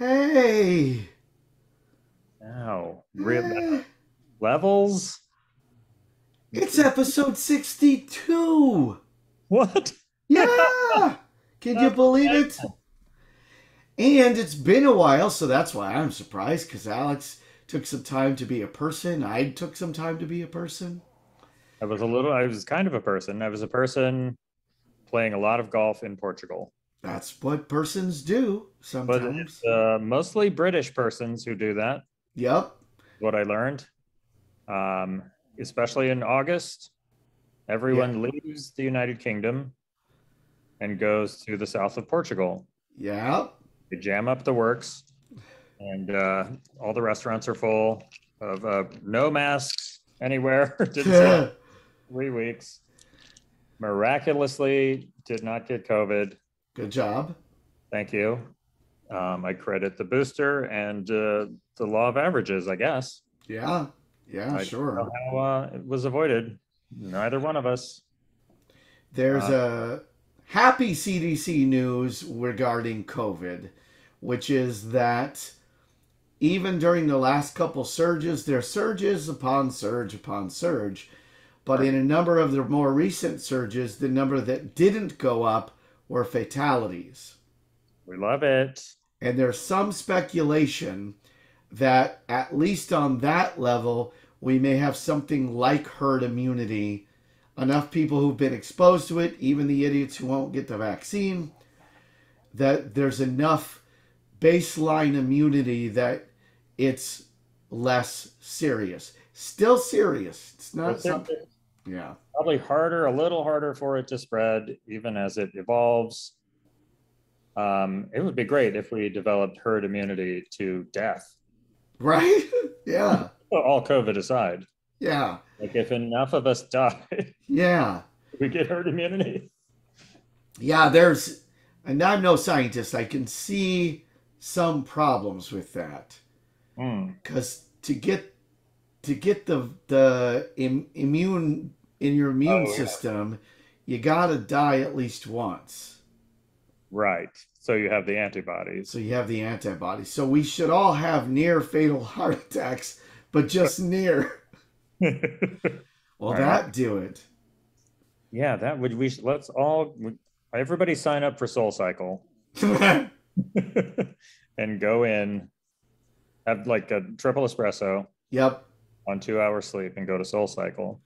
Hey. Now, real levels? It's episode 62. What? Yeah. Can you believe it? And it's been a while, so that's why I'm surprised because Alex took some time to be a person. I took some time to be a person. I was a little, I was kind of a person. I was a person playing a lot of golf in Portugal, That's what persons do but sometimes. it's uh, mostly British persons who do that. Yep. What I learned, um, especially in August, everyone leaves the United Kingdom and goes to the south of Portugal. Yep. They jam up the works, and uh, all the restaurants are full of uh, no masks anywhere. Didn't it three weeks. Miraculously, did not get COVID. Good job. Thank you. Um, I credit the booster and uh, the law of averages, I guess. Yeah. Yeah, I don't sure. know how uh, it was avoided. Neither one of us. There's Uh, a happy CDC news regarding COVID, which is that even during the last couple surges, there are surges upon surge upon surge. But in a number of the more recent surges, the number that didn't go up were fatalities. We love it. And there's some speculation that, at least on that level, we may have something like herd immunity. Enough people who've been exposed to it, even the idiots who won't get the vaccine, that there's enough baseline immunity that it's less serious. Still serious. It's not something. Yeah. Probably harder, a little harder for it to spread, even as it evolves. Um, it would be great if we developed herd immunity to death, Right? yeah. all COVID aside. Yeah. Like if enough of us die, Yeah. we get herd immunity. Yeah, there's, and I'm no scientist. I can see some problems with that Hmm. because to get to get the the Im, immune in your oh, immune Oh, yeah. system, you gotta die at least once. Right. So you have the antibodies. So you have the antibodies. So we should all have near fatal heart attacks, but just near. Well, All that do it. yeah, that would we should, let's all everybody sign up for Soul Cycle and go in, have like a triple espresso yep. on two hours sleep and go to Soul Cycle.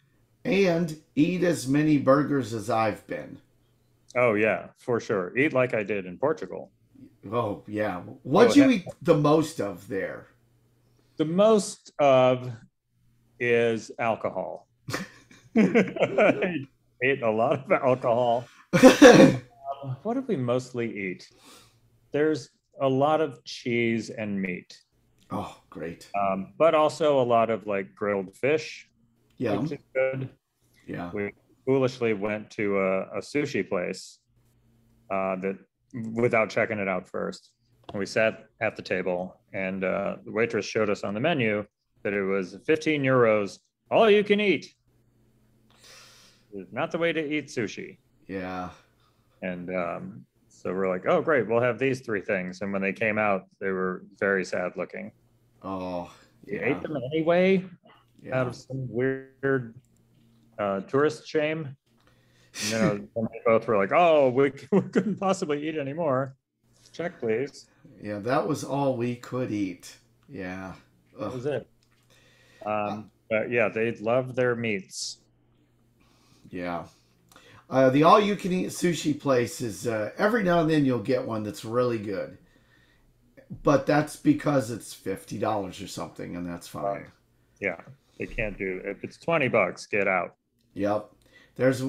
And eat as many burgers as I've been. Oh yeah, for sure. Eat like I did in Portugal. Oh yeah. Oh, you that- eat the most of there? The most of is alcohol. I ate a lot of alcohol. Um, what did we mostly eat? There's a lot of cheese and meat, oh, great. um, but also a lot of like grilled fish, Yeah. which is good. Yeah. We foolishly went to a, a sushi place uh, that without checking it out first. And we sat at the table, and uh, the waitress showed us on the menu that it was 15 euros, all you can eat. It's not the way to eat sushi. Yeah. And um, so we're like, oh, great, we'll have these three things. And when they came out, they were very sad looking. Oh, We yeah. ate them anyway out of some weird uh, tourist shame. And then uh, they both were like, oh, we, we couldn't possibly eat anymore. Check, please. Yeah. That was all we could eat. Yeah. That Ugh. was it. Um, but yeah, they love their meats. Yeah. Uh, the all you can eat sushi place is uh, every now and then you'll get one that's really good. But that's because it's $50 or something, and that's fine. Yeah, they can't do if it's 20 bucks, get out. Yep. There's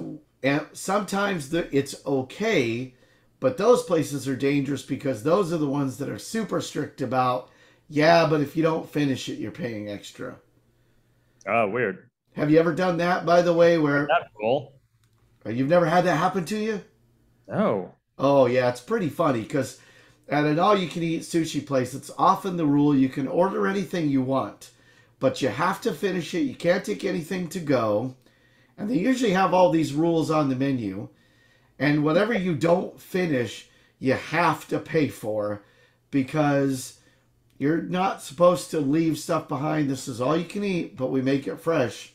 and sometimes the, it's okay, but those places are dangerous because those are the ones that are super strict about. Yeah, but if you don't finish it, you're paying extra. Oh, weird. Have you ever done that, by the way, where Not cool. uh, you've never had that happen to you? No. Oh yeah, it's pretty funny because at an all-you-can-eat sushi place, it's often the rule you can order anything you want, but you have to finish it. You can't take anything to go, and they usually have all these rules on the menu. And whatever you don't finish, you have to pay for because you're not supposed to leave stuff behind. This is all you can eat, but we make it fresh.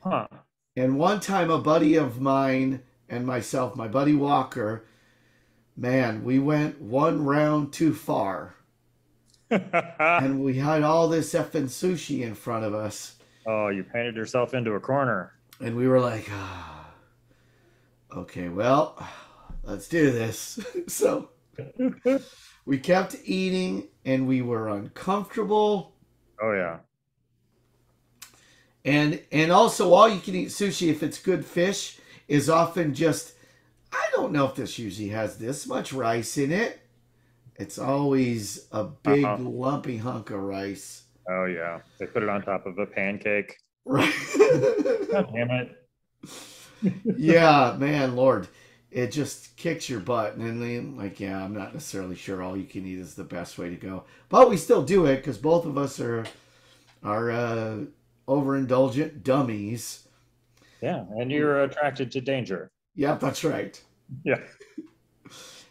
Huh. And one time, a buddy of mine and myself, my buddy Walker, man, we went one round too far. and we had all this effing sushi in front of us. oh, you painted yourself into a corner. And we were like, ah, okay, well, let's do this. so we kept eating and we were uncomfortable. Oh yeah. And and also all you can eat sushi if it's good fish is often just I don't know if this usually has this much rice in it. It's always a big Uh-huh. lumpy hunk of rice. Oh yeah. They put it on top of a pancake. Right. God damn it. yeah, man, Lord. It just kicks your butt. And then, like, yeah, I'm not necessarily sure all you can eat is the best way to go. But we still do it because both of us are are uh, overindulgent dummies. Yeah, and you're attracted to danger. Yep, that's right. Yeah.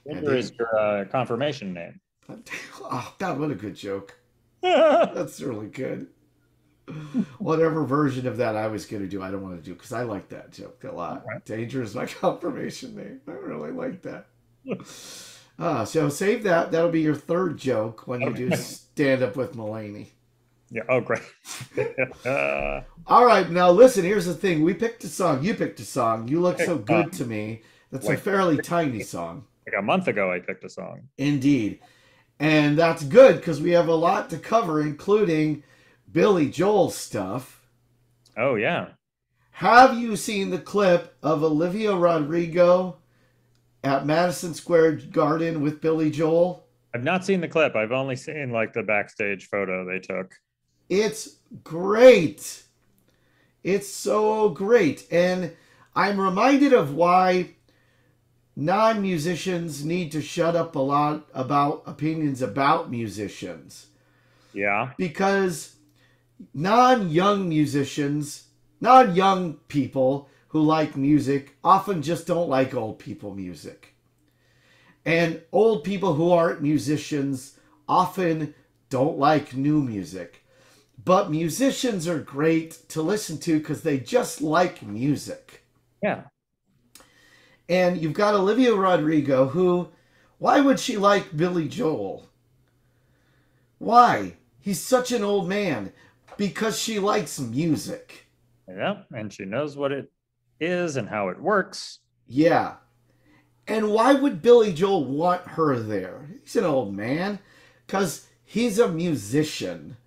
Danger is your uh, confirmation name. Oh, God, what a good joke. That's really good. Whatever version of that I was going to do, I don't want to do because I like that joke a lot. Right. Danger is my confirmation name. I really like that. Uh, so save that. That'll be your third joke when you do stand up with Mulaney. yeah. Oh, great. Uh, All right, now listen. Here's the thing: we picked a song. You picked a song. You look so good a- to me. That's a fairly tiny song. Like a month ago, I picked a song. Indeed. And that's good because we have a lot to cover, including Billy Joel stuff. Oh yeah. Have you seen the clip of Olivia Rodrigo at Madison Square Garden with Billy Joel? I've not seen the clip. I've only seen like the backstage photo they took. It's great. It's so great. And I'm reminded of why non musicians need to shut up a lot about opinions about musicians. Yeah. because non young musicians, non young people who like music often just don't like old people music. And old people who aren't musicians often don't like new music. But musicians are great to listen to because they just like music. Yeah. And you've got Olivia Rodrigo, who, why would she like Billy Joel? Why? He's such an old man. Because she likes music. Yeah. And she knows what it is and how it works. Yeah. And why would Billy Joel want her there? He's an old man. Because he's a musician.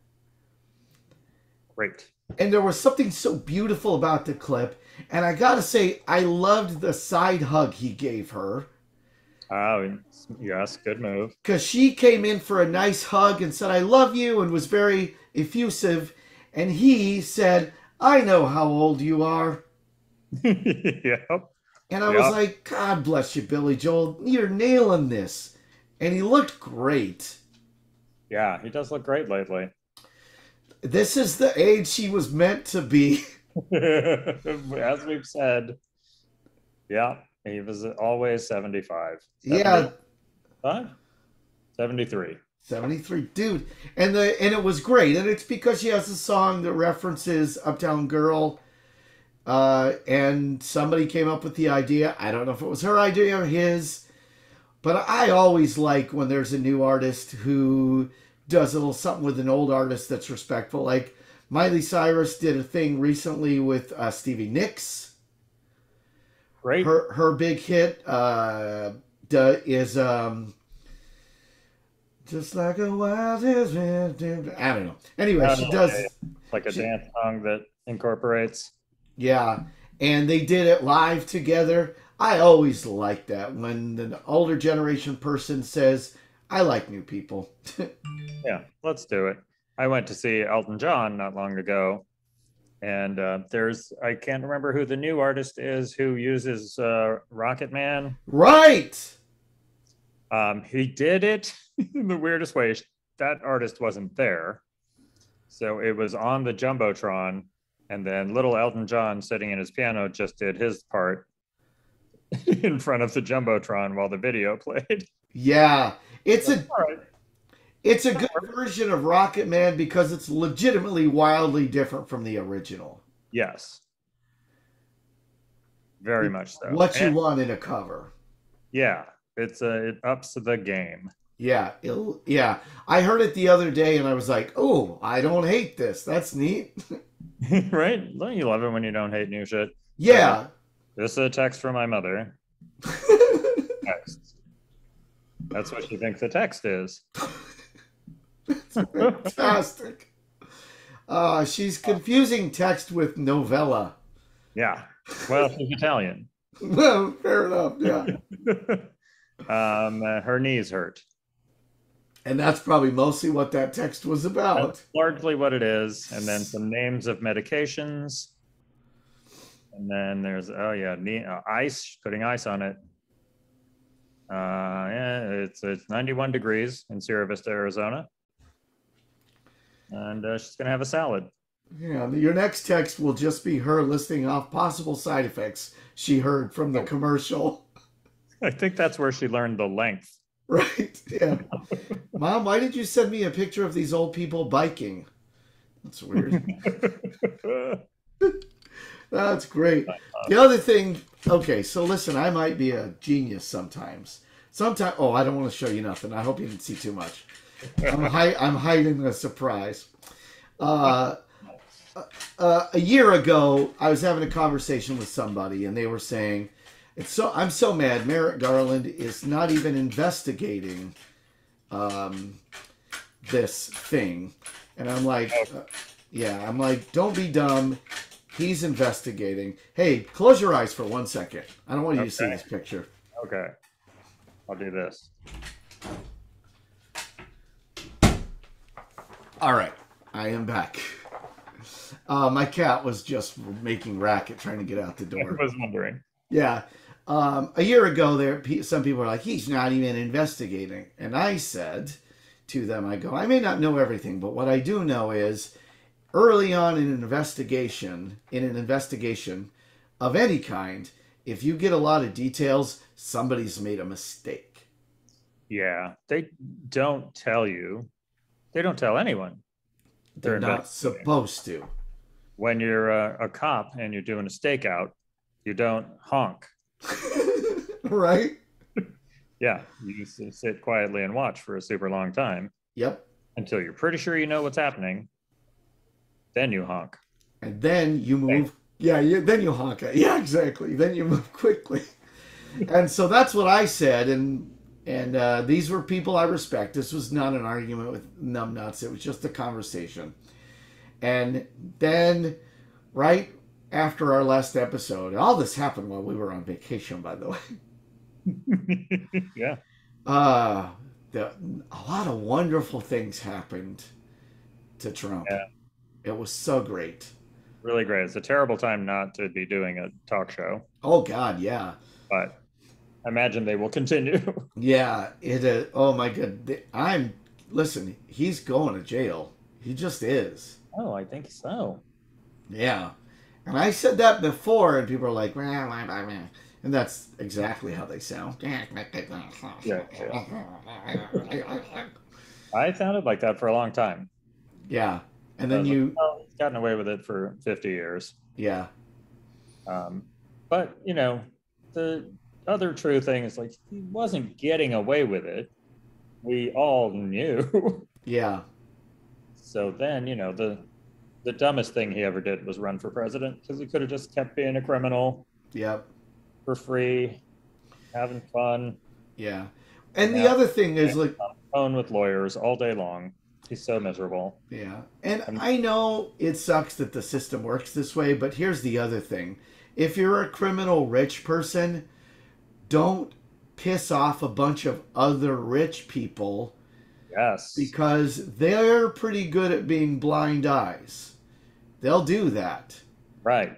Great. And there was something so beautiful about the clip. And I gotta say, I loved the side hug he gave her. Oh, yes. Good move. because she came in for a nice hug and said, I love you, and was very effusive. And he said, I know how old you are. yep. And I was like, God bless you, Billy Joel. You're nailing this. And he looked great. Yeah. He does look great lately. This is the age she was meant to be. As we've said. Yeah. He was always 75. yeah, 75? 73. 73 dude and the and it was great and it's because she has a song that references uptown girl uh and somebody came up with the idea i don't know if it was her idea or his but i always like when there's a new artist who does a little something with an old artist that's respectful like miley cyrus did a thing recently with uh, stevie nicks Great. her her big hit uh is um just like a wild I don't know. Anyway, Oh, she yeah, does yeah, like a she- dance song that incorporates. yeah, and they did it live together. I always like that when an older generation person says, "I like new people." Yeah, let's do it. I went to see Elton John not long ago, and uh, there's I can't remember who the new artist is who uses uh, Rocket Man. right. Um, he did it in the weirdest way. That artist wasn't there, so it was on the jumbotron, and then little Elton John sitting in his piano just did his part in front of the jumbotron while the video played. Yeah, It's a right. It's a good version of Rocket Man because it's legitimately wildly different from the original. Yes. Very much so. What you And- want in a cover. yeah, it's a it ups the game. Yeah, it'll- yeah. I heard it the other day and I was like, "Oh, I don't hate this. That's neat." right? Don't you love it when you don't hate new shit? yeah. This is a text from my mother. Text. That's what she thinks the text is. Fantastic. Uh, she's confusing text with novella. Yeah. Well, she's Italian. Well, fair enough. Yeah. um, uh, her knees hurt. And that's probably mostly what that text was about. That's largely what it is. And then some names of medications. And then there's oh yeah, knee, uh, ice. Putting ice on it. Uh, yeah, it's it's 91 degrees in Sierra Vista, Arizona. And uh, she's gonna have a salad. Yeah, your next text will just be her listing off possible side effects she heard from the commercial. I think that's where she learned the length. Right? Yeah. Mom, why did you send me a picture of these old people biking? That's weird. That's great. The other thing, okay, so listen, I might be a genius sometimes. Sometimes, oh, I don't want to show you nothing. I hope you didn't see too much. I'm, hi- I'm hiding a surprise. Uh, uh, a year ago, I was having a conversation with somebody, and they were saying, "It's so I'm so mad. Merrick Garland is not even investigating um, this thing," and I'm like, uh, "Yeah, I'm like, don't be dumb. He's investigating. Hey, close your eyes for one second. I don't want you to see this picture." Okay. I'll do this. All right, I am back. Uh, my cat was just making racket trying to get out the door. I was wondering. Yeah. Um, a year ago, there some people were like, "He's not even investigating," and I said to them, "I go, I may not know everything, but what I do know is, early on in an investigation, in an investigation of any kind, if you get a lot of details, somebody's made a mistake." Yeah. They don't tell you. They don't tell anyone. They're, They're not supposed to. When you're a, a cop and you're doing a stakeout, you don't honk. right? Yeah. You just sit quietly and watch for a super long time Yep. until you're pretty sure you know what's happening. Then you honk. and then you move yeah you, then you honk yeah exactly then you move quickly and so that's what i said and and uh, these were people i respect. This was not an argument with numbnuts it was just a conversation. And then right after our last episode all this happened while we were on vacation by the way. Yeah. uh the, a lot of wonderful things happened to trump. Yeah. it was so great. Really great. It's a terrible time not to be doing a talk show, oh god yeah. But I imagine they will continue. Yeah, it. Uh, oh my god, I'm. Listen, he's going to jail. He just is. oh, I think so. Yeah, and I said that before, and people are like, "Meh, meh, meh, meh." and that's exactly how they sound. Yeah. I sounded like that for a long time. Yeah, and then you. like, "Oh, he's gotten away with it for 50 years. Yeah, Um, but you know, the other true thing is like he wasn't getting away with it. We all knew. yeah, so then, you know, the the dumbest thing he ever did was run for president because he could have just kept being a criminal yep, for free, having fun, yeah. And the other thing is like, on the phone with lawyers all day long. He's so miserable. Yeah. And I know it sucks that the system works this way, but here's the other thing. If you're a criminal rich person, don't piss off a bunch of other rich people Yes. because they're pretty good at being blind eyes. They'll do that. right.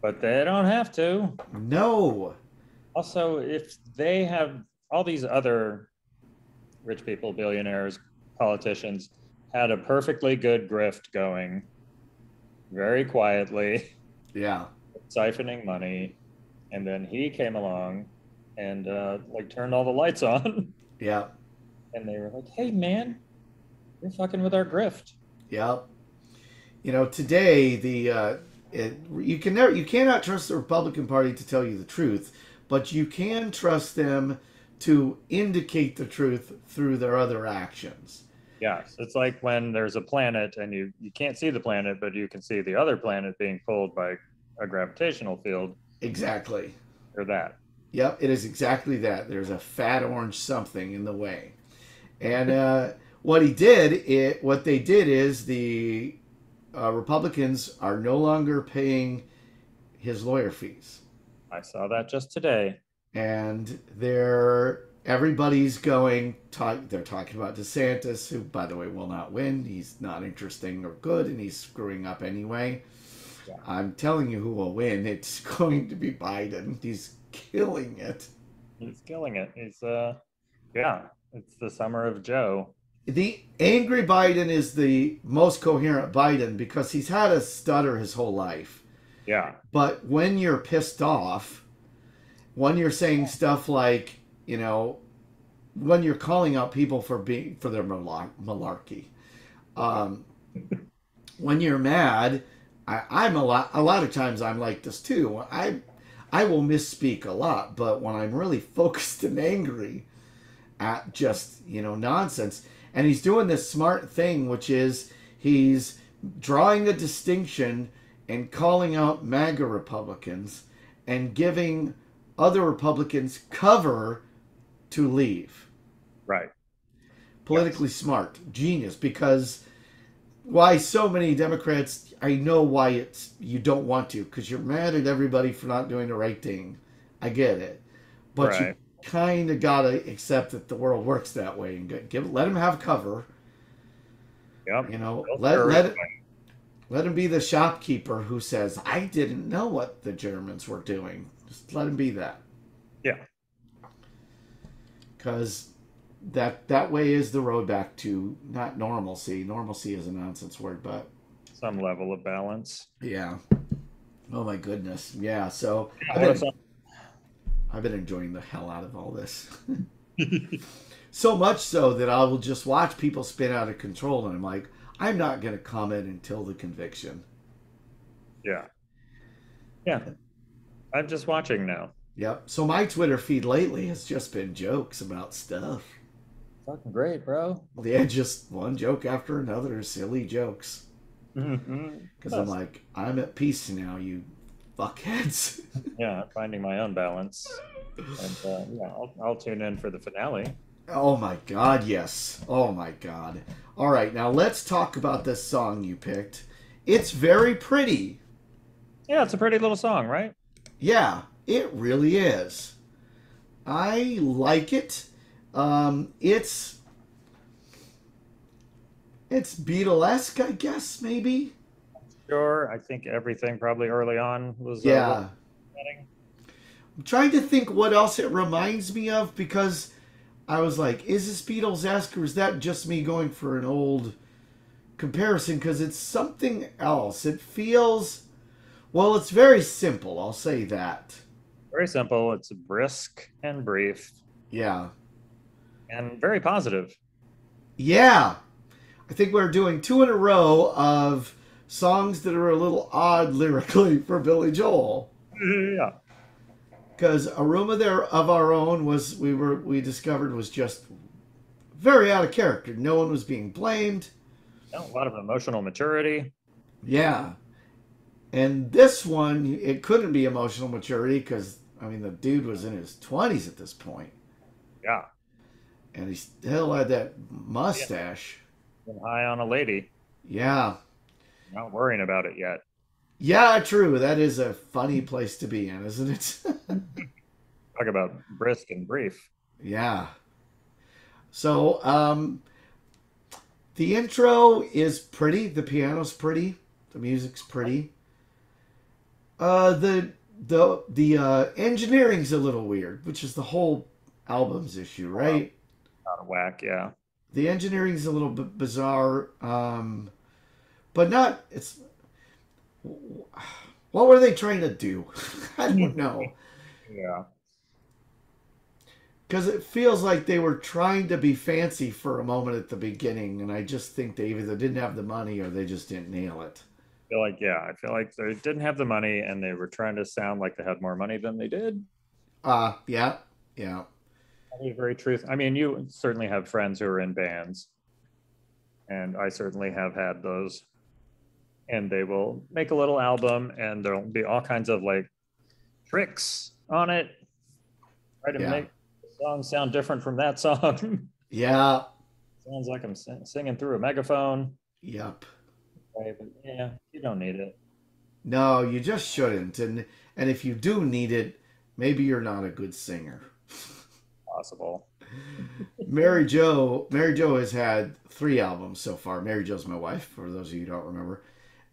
But they don't have to. No. Also, if they have all these other rich people, billionaires, politicians, had a perfectly good grift going very quietly, Yeah. siphoning money, and then he came along and uh, like turned all the lights on. Yeah. And they were like, "Hey, man, you're fucking with our grift." Yeah. You know, today the uh, it, you can never you cannot trust the Republican Party to tell you the truth, but you can trust them to indicate the truth through their other actions. Yes, it's like when there's a planet and you you can't see the planet, but you can see the other planet being pulled by a gravitational field. Exactly. Or that. Yep, it is exactly that. There's a fat orange something in the way, and uh, what he did, it what they did is the uh, Republicans are no longer paying his lawyer fees. I saw that just today. And they're everybody's going talk they're talking about DeSantis, who by the way will not win. He's not interesting or good and he's screwing up anyway. Yeah. I'm telling you who will win. It's going to be Biden. He's killing it. He's killing it. He's uh yeah, it's the summer of Joe the angry Biden is the most coherent Biden because he's had a stutter his whole life. Yeah. But when you're pissed off, when you're saying stuff like, you know, when you're calling out people for being for their malarkey, um, when you're mad, I, I'm a lot. A lot of times I'm like this too. I I will misspeak a lot, but when I'm really focused and angry at just you know nonsense, and he's doing this smart thing, which is he's drawing a distinction and calling out MAGA Republicans and giving other Republicans cover to leave. Right. Politically yes. smart, genius, because why so many Democrats, I know why it's you don't want to, because you're mad at everybody for not doing the right thing. I get it. But right. you kind of gotta accept that the world works that way and give let him have cover. Yep. You know, let let it, let him be the shopkeeper who says, "I didn't know what the Germans were doing." Just let him be that. Yeah. Because that that way is the road back to not normalcy. Normalcy is a nonsense word, but some level of balance. Yeah. Oh my goodness. Yeah. So yeah, I've been enjoying the hell out of all this. so much so that I will just watch people spin out of control, and I'm like, I'm not going to comment until the conviction. Yeah. Yeah. I'm just watching now. Yep. So my Twitter feed lately has just been jokes about stuff. Fucking great, bro. Yeah, just one joke after another, silly jokes. Because mm-hmm. I'm like, I'm at peace now, you fuckheads. yeah, finding my own balance. And uh, yeah, I'll, I'll tune in for the finale. Oh my god, yes. Oh my god. All right, now let's talk about this song you picked. It's very pretty. Yeah, it's a pretty little song, right? Yeah, it really is. I like it. Um, it's it's Beatlesque, I guess, maybe sure. I think everything probably early on was. Uh, yeah. Uh, I'm trying to think what else it reminds me of because I was like, is this Beatles-esque or is that just me going for an old comparison? Because it's something else. It feels, well, it's very simple. I'll say that. Very simple. It's brisk and brief. Yeah. And very positive. Yeah. I think we're doing two in a row of songs that are a little odd lyrically for Billy Joel. Yeah. Because a room of their of our own was we were we discovered was just very out of character. No one was being blamed. a lot of emotional maturity. Yeah. And this one, it couldn't be emotional maturity because I mean the dude was in his twenties at this point. Yeah. And he still had that mustache. Yeah. High on a lady. Yeah. Not worrying about it yet. Yeah, true. That is a funny place to be in, isn't it? Talk about brisk and brief. Yeah. So, um, the intro is pretty. The piano's pretty. The music's pretty. Uh, the the the uh, engineering's a little weird, which is the whole album's issue, right? Out of whack, yeah. The engineering is a little bit bizarre. Um, but not it's what were they trying to do i don't know yeah because it feels like they were trying to be fancy for a moment at the beginning, and I just think they either didn't have the money or they just didn't nail it. I feel like yeah, I feel like they didn't have the money and they were trying to sound like they had more money than they did. Uh yeah, yeah. Very truth. I mean, you certainly have friends who are in bands, and I certainly have had those. And they will make a little album, and there'll be all kinds of like tricks on it, try to Yeah. make the song sound different from that song. Yeah. Sounds like I'm sing- singing through a megaphone. Yep. But yeah, you don't need it. No, you just shouldn't. And and if you do need it, maybe you're not a good singer. Possible. Mary Jo, Mary Jo has had three albums so far. Mary Jo's my wife, for those of you who don't remember.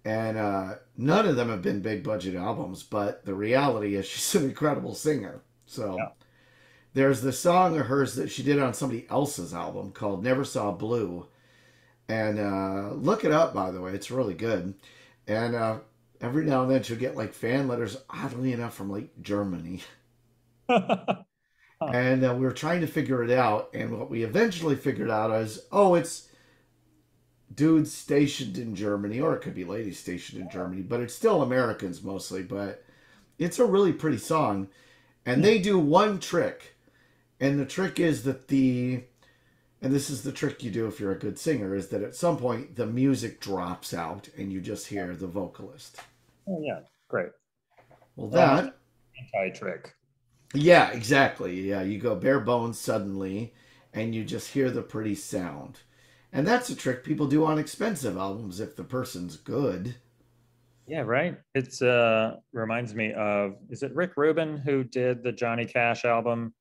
And uh, none of them have been big budget albums, but the reality is she's an incredible singer. So Yeah. there's the song of hers that she did on somebody else's album called Never Saw Blue. And uh, look it up, by the way. It's really good. And uh, every now and then she'll get like fan letters, oddly enough, from like Germany. and uh, we were trying to figure it out and what we eventually figured out is oh it's dudes stationed in germany or it could be ladies stationed in germany but it's still americans mostly but it's a really pretty song and they do one trick and the trick is that the and this is the trick you do if you're a good singer is that at some point the music drops out and you just hear the vocalist oh, yeah, great. well that Anti trick. Yeah, exactly. Yeah, you go bare bones suddenly and you just hear the pretty sound. And that's a trick people do on expensive albums if the person's good. Yeah, right. It's uh reminds me of is it Rick Rubin who did the Johnny Cash album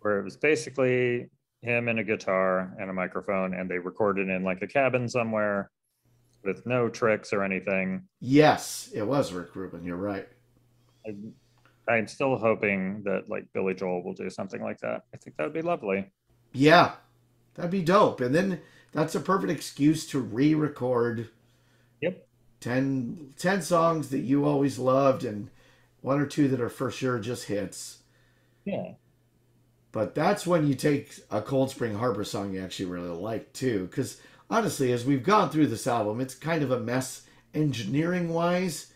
where it was basically him and a guitar and a microphone and they recorded in like a cabin somewhere with no tricks or anything. Yes, it was Rick Rubin. You're right. I, I'm still hoping that like Billy Joel will do something like that. I think that would be lovely. Yeah, that'd be dope. And then that's a perfect excuse to re record Yep. 10, 10 songs that you always loved and one or two that are for sure just hits. Yeah. But that's when you take a Cold Spring Harbor song you actually really like too. Because honestly, as we've gone through this album, it's kind of a mess engineering wise,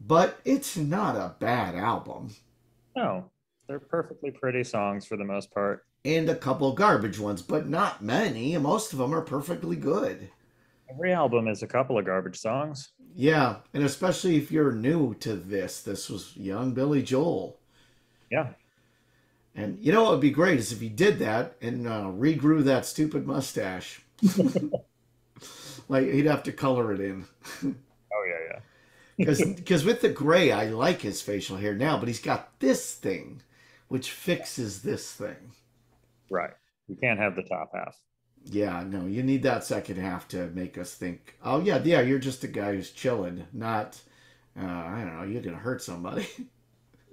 but it's not a bad album. No, they're perfectly pretty songs for the most part. And a couple garbage ones, but not many. Most of them are perfectly good. Every album is a couple of garbage songs. Yeah, and especially if you're new to this, this was young Billy Joel. Yeah. And you know what would be great is if he did that and uh, regrew that stupid mustache. like he'd have to color it in. Oh yeah, yeah. Because with the gray, I like his facial hair now, but he's got this thing, which fixes this thing. Right. You can't have the top half. Yeah, no, you need that second half to make us think, oh, yeah, yeah, you're just a guy who's chilling, not, uh, I don't know, you're going to hurt somebody. I'm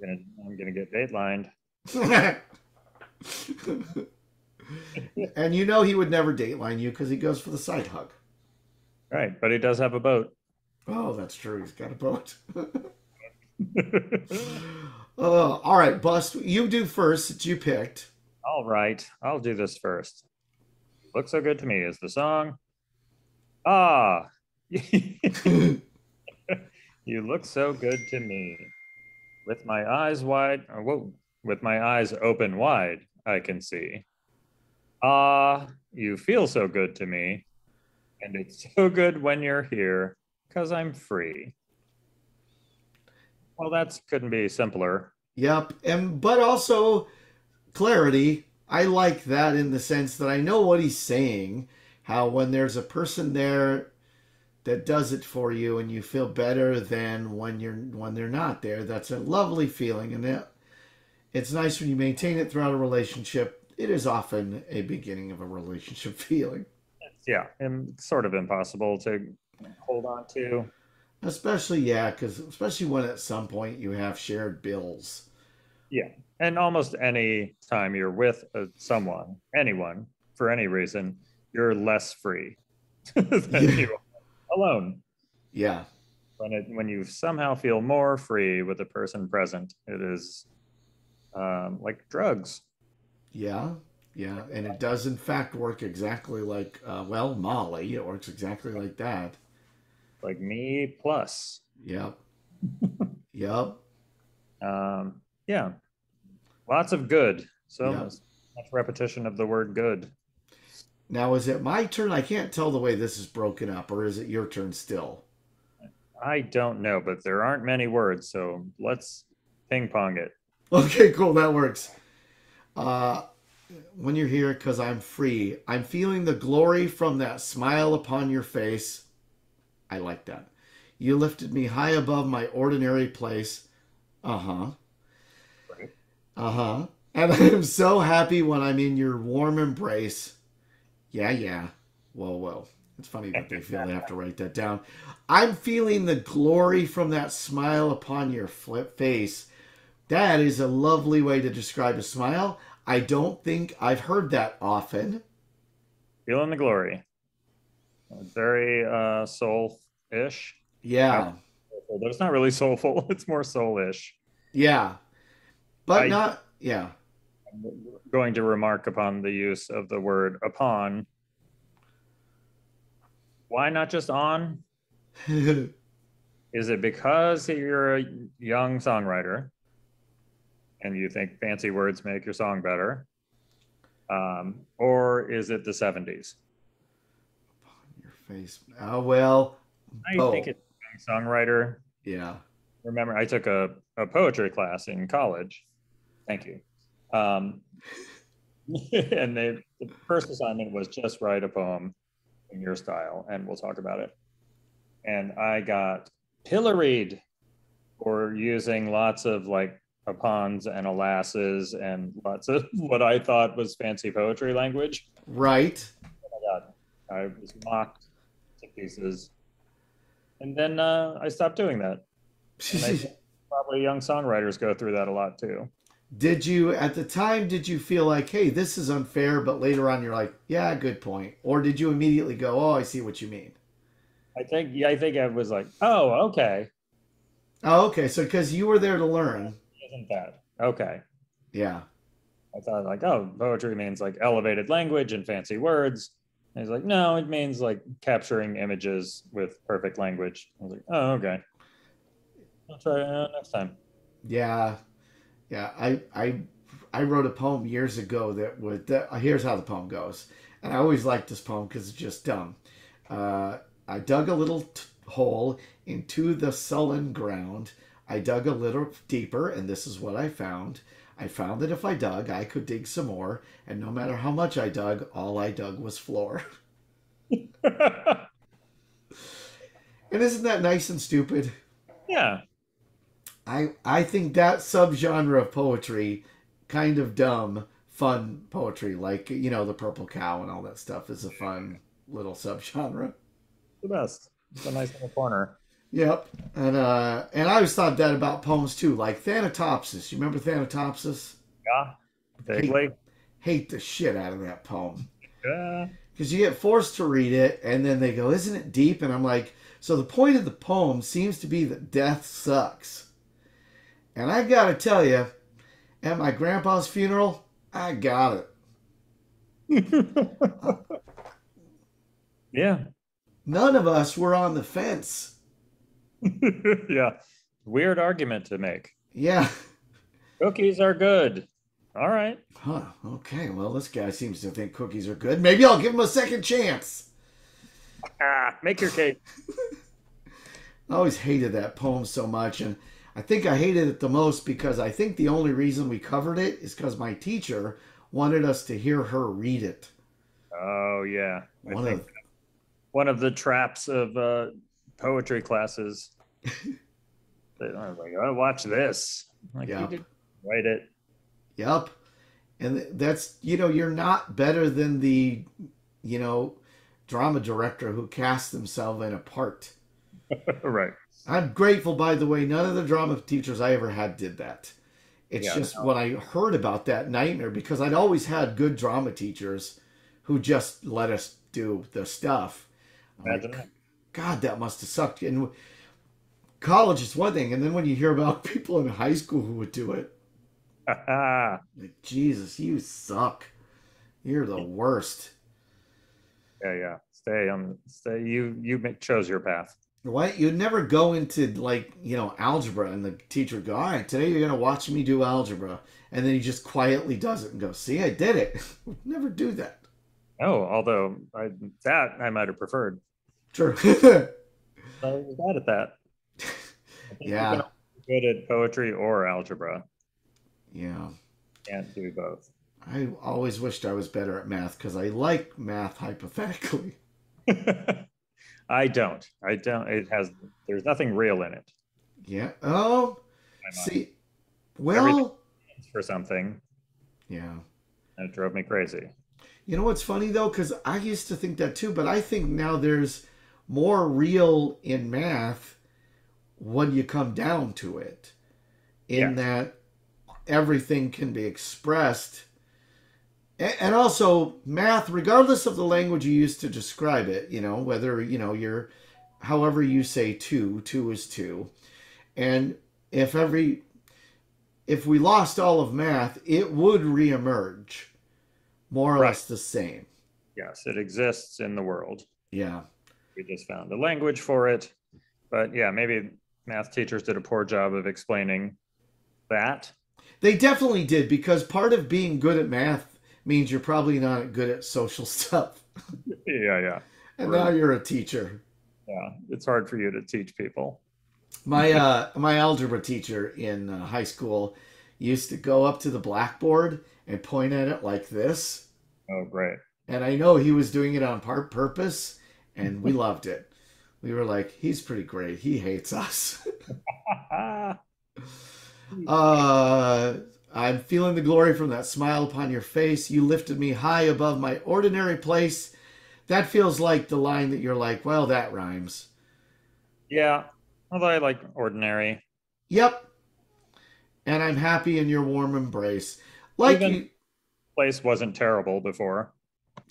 gonna, I'm gonna get datelined. and you know he would never dateline you because he goes for the side hug. Right, but he does have a boat. Oh, that's true. He's got a boat. uh, all right, Bust, you do first since you picked. All right, I'll do this first. Looks so good to me is the song. Ah, you look so good to me. With my eyes wide, or whoa, with my eyes open wide, I can see. Ah, you feel so good to me. And it's so good when you're here, because I'm free. Well, that couldn't be simpler. Yep, and but also clarity. I like that in the sense that I know what he's saying. How when there's a person there that does it for you, and you feel better than when you're when they're not there. That's a lovely feeling, and it, it's nice when you maintain it throughout a relationship. It is often a beginning of a relationship feeling, Yeah, and sort of impossible to hold on to. especially yeah, because especially when at some point you have shared bills. Yeah. And almost any time you're with uh, someone, anyone, for any reason, you're less free than Yeah. you are alone. Yeah, When it when you somehow feel more free with the person present, it is um, like drugs. Yeah, yeah, and it does in fact work exactly like uh, well, Molly. It works exactly like that. Like me plus. Yep. yep. Um, yeah. Lots of good. So Yeah. much repetition of the word good. Now is it my turn? I can't tell the way this is broken up, or is it your turn still? I don't know, but there aren't many words, so let's ping pong it. Okay, cool. That works. Uh, when you're here, because I'm free, I'm feeling the glory from that smile upon your face. I like that. You lifted me high above my ordinary place. Uh huh. Uh huh. And I am so happy when I'm in your warm embrace. Yeah, yeah. Whoa, whoa. It's funny that they feel they have to write that down. I'm feeling the glory from that smile upon your flip face. That is a lovely way to describe a smile. I don't think I've heard that often. Feeling the glory. Very uh, soul-ish. Yeah, But it's not really soulful. It's more soul-ish. yeah. But I- not, yeah. I'm going to remark upon the use of the word upon. Why not just on? Is it because you're a young songwriter and you think fancy words make your song better? Um, or is it the 70s? your face. Oh, well, I Oh. think it's songwriter. yeah. Remember, I took a, a poetry class in college. Thank you. Um, and they, the first assignment was just write a poem in your style, and we'll talk about it. And I got pilloried for using lots of like upons and alasses and lots of what I thought was fancy poetry language. Right. Oh my God. I was mocked to pieces. And then uh, I stopped doing that. And I think probably young songwriters go through that a lot too. did you, at the time, did you feel like, hey, this is unfair, but later on you're like, yeah, good point? Or did you immediately go, oh, I see what you mean? I think, yeah, I think I was like, oh, okay. Oh, okay. So because you were there to learn. Isn't that okay? Yeah. I thought like, oh, poetry means like elevated language and fancy words. And he's like, no, it means like capturing images with perfect language. I was like, oh, okay. I'll try it uh, next time. Yeah, yeah. I I I wrote a poem years ago that would. That, here's how the poem goes, and I always liked this poem because it's just dumb. Uh, I dug a little hole into the sullen ground. I dug a little deeper, and this is what I found. I found that if I dug, I could dig some more, and no matter how much I dug, all I dug was floor. and isn't that nice and stupid? yeah. I I think that subgenre of poetry, kind of dumb, fun poetry, like you know the Purple Cow and all that stuff, is a fun little subgenre. The best. It's a nice little corner. Yep, and uh, and I always thought that about poems too, like Thanatopsis. You remember Thanatopsis? Yeah. Vaguely. Hate the shit out of that poem Yeah. because you get forced to read it, and then they go, "Isn't it deep?" And I'm like, so the point of the poem seems to be that death sucks. And I gotta tell you, at my grandpa's funeral, I got it. yeah. None of us were on the fence. yeah. Weird argument to make. Yeah. Cookies are good. All right. Huh. Okay. Well, this guy seems to think cookies are good. Maybe I'll give him a second chance. Ah, make your cake. I always hated that poem so much, and I think I hated it the most because I think the only reason we covered it is because my teacher wanted us to hear her read it. Oh yeah. One of one of the traps of uh, poetry classes. I was like, oh, watch this. I'm like, Yeah. you did write it. Yep. And that's, you know, you're not better than the, you know, drama director who cast themselves in a part. right. I'm grateful, by the way, none of the drama teachers I ever had did that. It's Yeah, just no. when I heard about that nightmare, because I'd always had good drama teachers who just let us do the stuff. I'm like, Imagine that. God, that must have sucked. And college is one thing, and then when you hear about people in high school who would do it, Like, Jesus, you suck. You're the worst. yeah. Yeah. Stay on. Stay. You you ma- chose your path. Why you'd never go into like you know algebra and the teacher would go, all right, today you're gonna watch me do algebra, and then he just quietly does it and goes, see, I did it. never do that. Oh, although I, that I might have preferred. True. I was bad at that. I think you yeah, Good at poetry or algebra. yeah. Can't do both. I always wished I was better at math because I like math hypothetically. I don't. I don't. It has. There's nothing real in it. Yeah. Oh, in my mind. see, well, for something. yeah. It drove me crazy. You know what's funny though, because I used to think that too, but I think now there's more real in math when you come down to it, in that everything can be expressed. And also, math, regardless of the language you use to describe it, you know, whether, you know, you're, however you say two, two is two. And if every, if we lost all of math, it would reemerge more or Right. less the same. Yes, it exists in the world. Yeah. We just found a language for it. But yeah, maybe math teachers did a poor job of explaining that. They definitely did because part of being good at math means you're probably not good at social stuff. Yeah, yeah, And Right. now you're a teacher. yeah. It's hard for you to teach people. My uh, my algebra teacher in uh, high school used to go up to the blackboard and point at it like this, Oh, great. and I know he was doing it on part purpose, and we loved it. We were like, he's pretty great. He hates us. Uh, I'm feeling the glory from that smile upon your face. You lifted me high above my ordinary place. That feels like the line that you're like, well, that rhymes. yeah, although I like ordinary. Yep. And I'm happy in your warm embrace. Like Even- you, Place wasn't terrible before.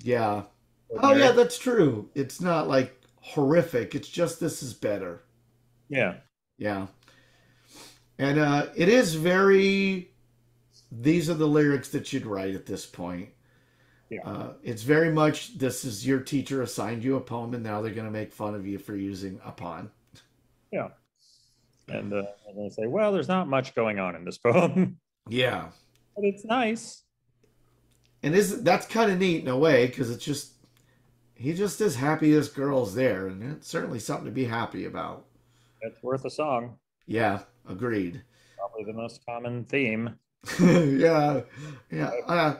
yeah. Oh yeah, that's true. It's not like horrific. It's just this is better. yeah. Yeah. And uh, it is very. These are the lyrics that you'd write at this point. Yeah. Uh, it's very much this is your teacher assigned you a poem, and now they're going to make fun of you for using upon. And, uh, and they say, well, there's not much going on in this poem, Yeah. but it's nice. And is that's kind of neat in a way because it's just he just is happy this girl's there, and it's certainly something to be happy about. It's worth a song. Yeah, agreed. Probably the most common theme. yeah, yeah. Uh,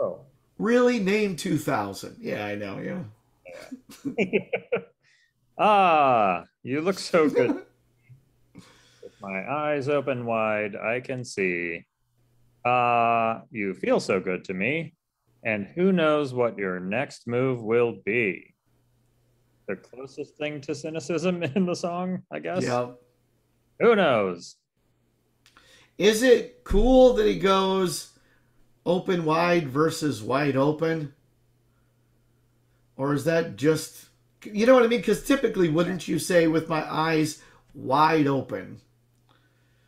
Oh. really, name two thousand. Yeah, I know. Yeah. ah, you look so good. With my eyes open wide, I can see. Ah, you feel so good to me. And who knows what your next move will be? The closest thing to cynicism in the song, I guess. Yeah. Who knows? Is it cool that he goes open wide versus wide open? Or is that just, you know what I mean? Because typically, wouldn't you say with my eyes wide open?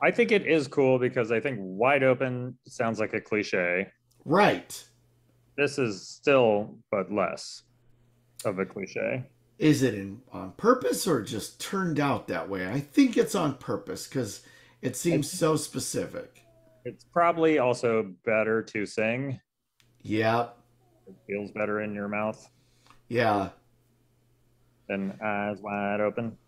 I think it is cool because I think wide open sounds like a cliche. Right. This is still, but less of a cliche. Is it in, on purpose or just turned out that way? I think it's on purpose because it seems so specific. It's probably also better to sing. Yeah. It feels better in your mouth Yeah. than eyes wide open.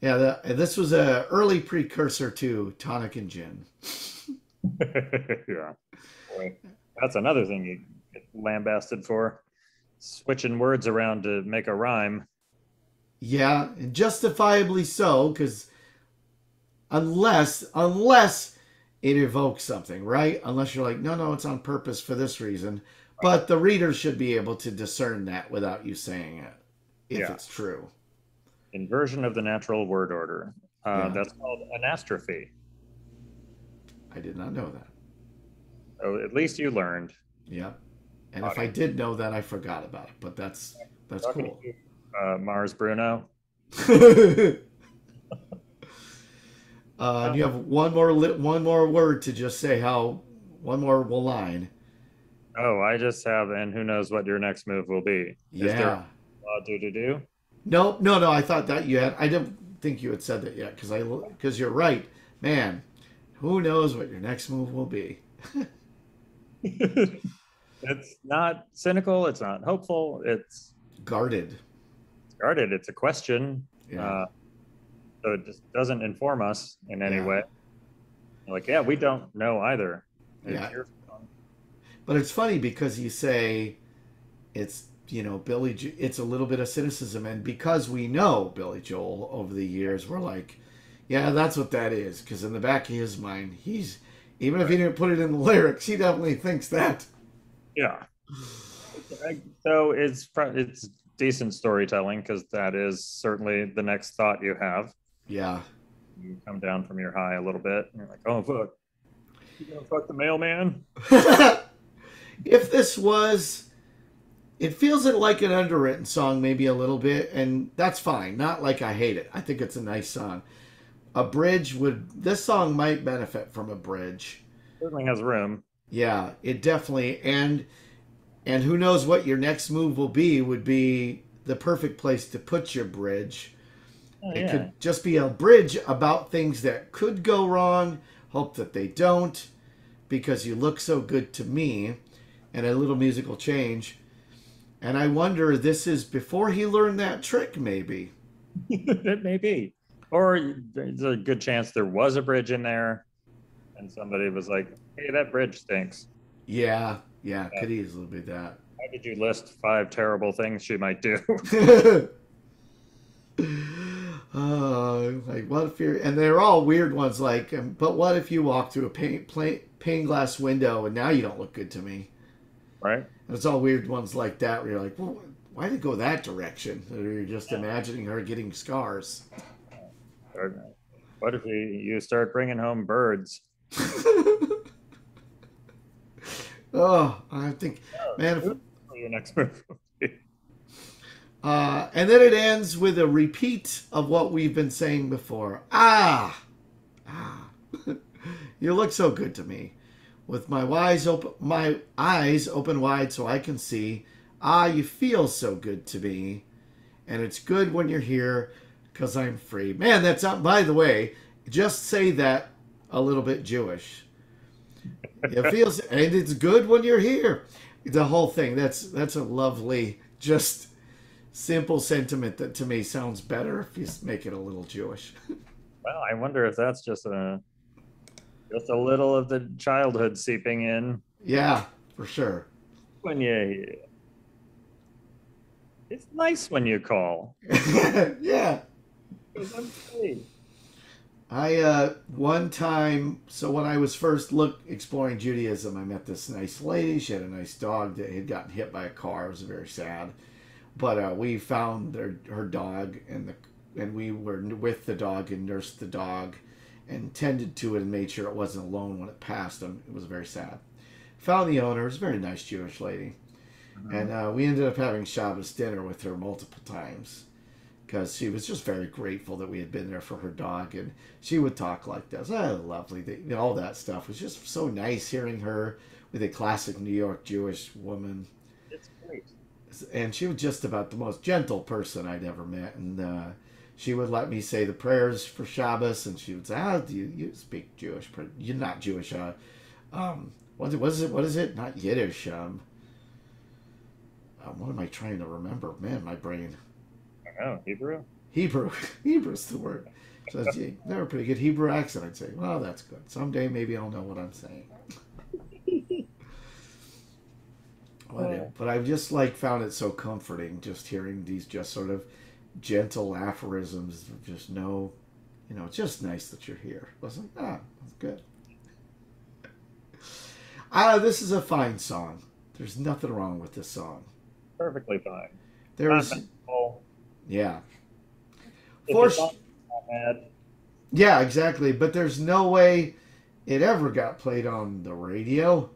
Yeah. The, this was a early precursor to tonic and gin. yeah. Boy, that's another thing you lambasted for. Switching words around to make a rhyme. Yeah, and justifiably so, because unless unless it evokes something, right? Unless you're like, no, no, it's on purpose for this reason. But the reader should be able to discern that without you saying it, if Yeah. it's true. Inversion of the natural word order. Uh, Yeah. That's called anastrophe. I did not know that. So at least you learned. Yeah, and if I did know that, I forgot about it. But that's that's Talking cool. uh, Mars Bruno. uh, and you have one more li- one more word to just say how one more line. Oh, I just have, and who knows what your next move will be? Yeah. Is there uh, do do do? No, no, no. I thought that you had. I didn't think you had said that yet because I because you're right, man. Who knows what your next move will be? it's not cynical. It's not hopeful. It's Guarded. It's guarded. It's a question. Yeah. Uh, so it just doesn't inform us in any Yeah. way. Like, yeah, we don't know either. It's Yeah. But it's funny because you say it's you know Billy. Jo- It's a little bit of cynicism, and because we know Billy Joel over the years, we're like, yeah, that's what that is. Because in the back of his mind, he's even if he didn't put it in the lyrics, he definitely thinks that. Yeah. So it's it's decent storytelling because that is certainly the next thought you have. Yeah. You come down from your high a little bit, and you're like, oh fuck, you gonna fuck the mailman? if this was it feels like an underwritten song maybe a little bit and that's fine not like i hate it i think it's a nice song a bridge would this song might benefit from a bridge Certainly has room. Yeah it definitely and and who knows what your next move will be would be the perfect place to put your bridge Oh, it yeah. could just be a bridge about things that could go wrong hope that they don't because you look so good to me and a little musical change and i wonder this is before he learned that trick maybe it may be. Or there's a good chance there was a bridge in there and somebody was like, hey, that bridge stinks. yeah yeah could easily be that Why did you list five terrible things she might do? uh, like what if you're and they're all weird ones like um, but what if you walk through a pane, pane, pane glass window and now you don't look good to me right? And it's all weird ones like that where you're like, well, why did it go that direction? Or you're just imagining her getting scars. What if you, you start bringing home birds? oh, I think, man. If, your next move. uh, and then it ends with a repeat of what we've been saying before. Ah, ah, you look so good to me, with my eyes open, my eyes open wide so I can see. Ah, you feel so good to me, and it's good when you're here, cause I'm free. Man, that's not. By the way, just say that a little bit Jewish. It feels, and it's good when you're here. The whole thing. That's that's a lovely, just simple sentiment that to me sounds better if you make it a little Jewish. well, I wonder if that's just a just a little of the childhood seeping in yeah, for sure. when you. It's nice when you call. yeah. I'm free. I uh one time so when I was first look exploring Judaism, I met this nice lady. She had a nice dog that had gotten hit by a car. It was very sad. But uh, we found their, her dog and the and we were with the dog and nursed the dog and tended to it and made sure it wasn't alone when it passed him. It was very sad. Found the owner. It was a very nice Jewish lady. And uh, we ended up having Shabbos dinner with her multiple times because she was just very grateful that we had been there for her dog. And she would talk like this. Oh, lovely. They, you know, all that stuff it was just so nice hearing her with a classic New York Jewish woman. It's great. And she was just about the most gentle person I'd ever met. And uh, she would let me say the prayers for Shabbos. And she would say, Ah, do you, you speak Jewish? You're not Jewish. Uh, um, what, is it- what is it? What is it? Not Yiddish. Um, um, what am I trying to remember? Man, my brain. I know Hebrew. Hebrew. Hebrew's the word. So you have a pretty good Hebrew accent, I'd say. Well, that's good. Someday maybe I'll know what I'm saying. Whatever. But I've just like found it so comforting just hearing these just sort of gentle aphorisms. Just know, you know, it's just nice that you're here. I was like, ah, that's good. Ah, this is a fine song. There's nothing wrong with this song. Perfectly fine. There's, Not memorable. Yeah. For it's sh- not bad, Yeah, exactly. But there's no way it ever got played on the radio.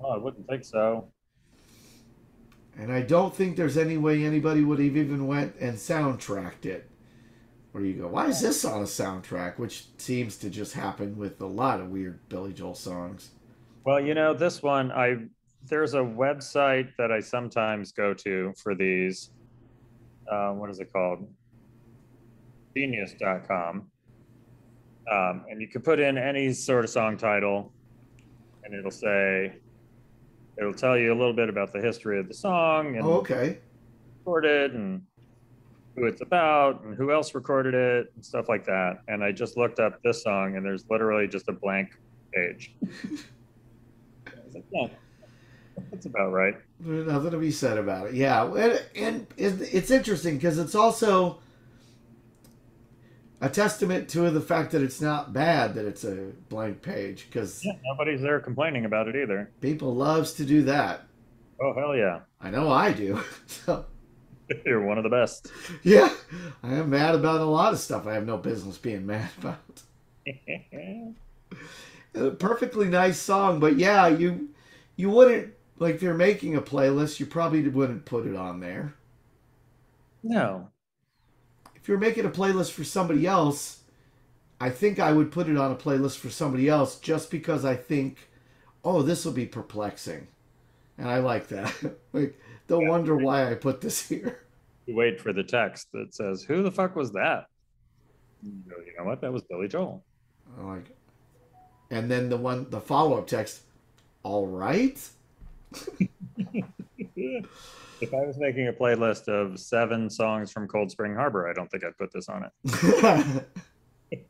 oh, I wouldn't think so. And I don't think there's any way anybody would have even went and soundtracked it. Where you go, why is this on a soundtrack? Which seems to just happen with a lot of weird Billy Joel songs. Well, you know, this one, I there's a website that I sometimes go to for these. Uh, what is it called? Genius.com. Um, and you can put in any sort of song title, and it'll say, it'll tell you a little bit about the history of the song and Oh, okay. recorded and who it's about and who else recorded it and stuff like that. And I just looked up this song, and there's literally just a blank page. I was like, yeah, that's about right. There's nothing to be said about it. Yeah, and, and it's interesting because it's also a testament to the fact that it's not bad that it's a blank page because Yeah, nobody's there complaining about it either. people loves to do that. Oh hell yeah, I know I do. so, you're one of the best. yeah, I am mad about a lot of stuff I have no business being mad about. A perfectly nice song, but yeah, you you wouldn't like if you're making a playlist, you probably wouldn't put it on there. no, if you're making a playlist for somebody else, I think I would put it on a playlist for somebody else just because I think, oh, this will be perplexing. And I like that. like, don't wonder why I put this here. you wait for the text that says, "Who the fuck was that?" You go, you know what? That was Billy Joel. I like And then the one, the follow up text, all right. If I was making a playlist of seven songs from Cold Spring Harbor, I don't think I'd put this on it.